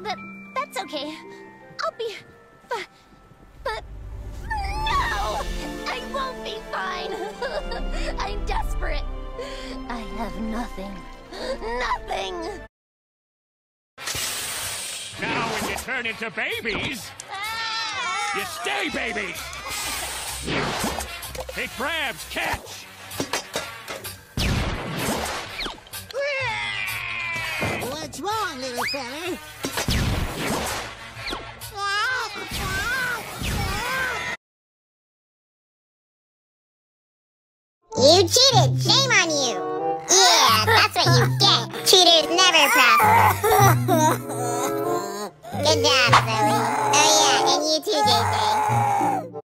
That that's okay. I'll be fi- but no! I won't be fine. I'm desperate. I have nothing. Nothing. Now when you turn into babies, you stay babies. Hey, crabs, catch! What's wrong, little fella? You cheated! Shame on you! Yeah, that's what you get! Cheaters never prosper! Good job, Zoe. Oh yeah, and you too, JJ.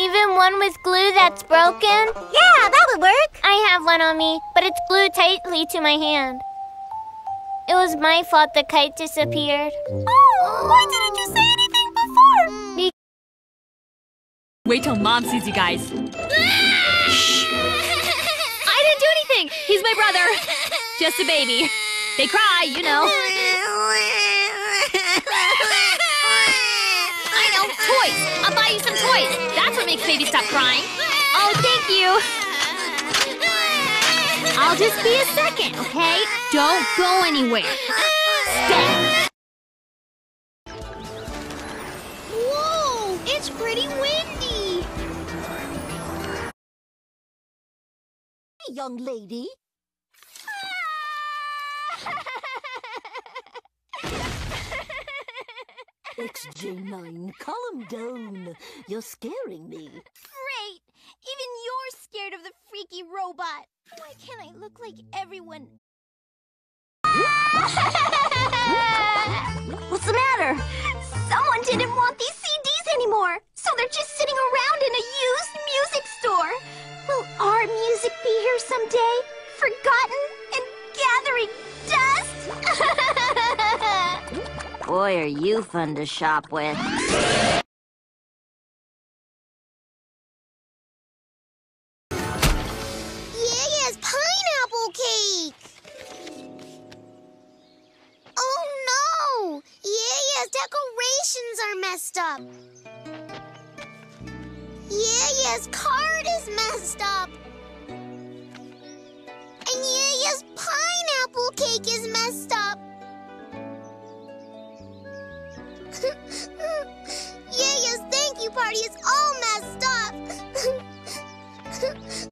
Even one with glue that's broken? Yeah, that would work! I have one on me, but it's glued tightly to my hand. It was my fault the kite disappeared. Oh, why didn't you say anything before? Be- Wait till mom sees you guys. Shh. I didn't do anything. He's my brother. Just a baby. They cry, you know. I know. Toys. I'll buy you some toys. That's what makes babies stop crying. Oh, thank you. I'll just be a second, okay? Don't go anywhere. Stay. Whoa, it's pretty windy. Hey, young lady. XJ9, calm down. You're scaring me. Great. Even you're scared of the freaky robot. Why can't I look like everyone? What's the matter? Someone didn't want these CDs anymore, so they're just sitting around in a used music store. Will our music be here someday? Forgotten and gathering dust? Boy, are you fun to shop with. Yeah, pineapple cake! Decorations are messed up. Yaya's card is messed up. And Yaya's pineapple cake is messed up. Yaya's thank you party is all messed up.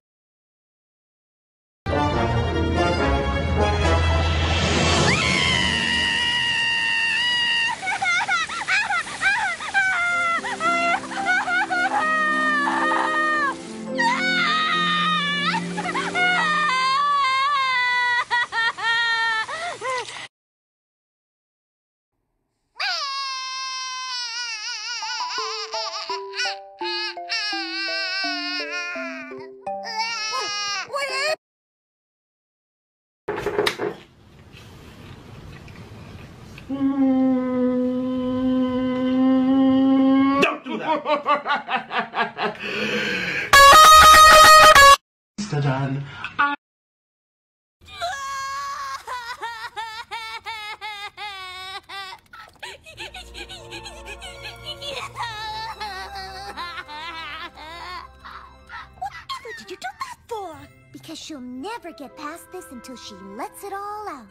for? Because she'll never get past this until she lets it all out.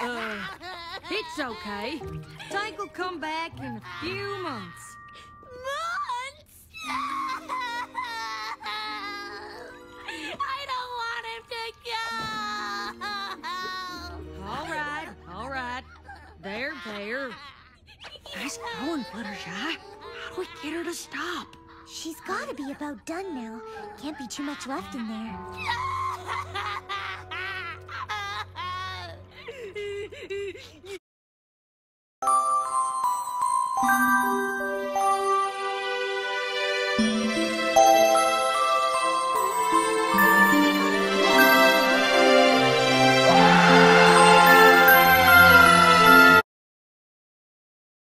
Uh, it's okay. Tank will come back in a few months. Months? I don't want him to go. All right, all right. There, there. Nice going, Fluttershy. How do we get her to stop? She's gotta be about done now. Can't be too much left in there.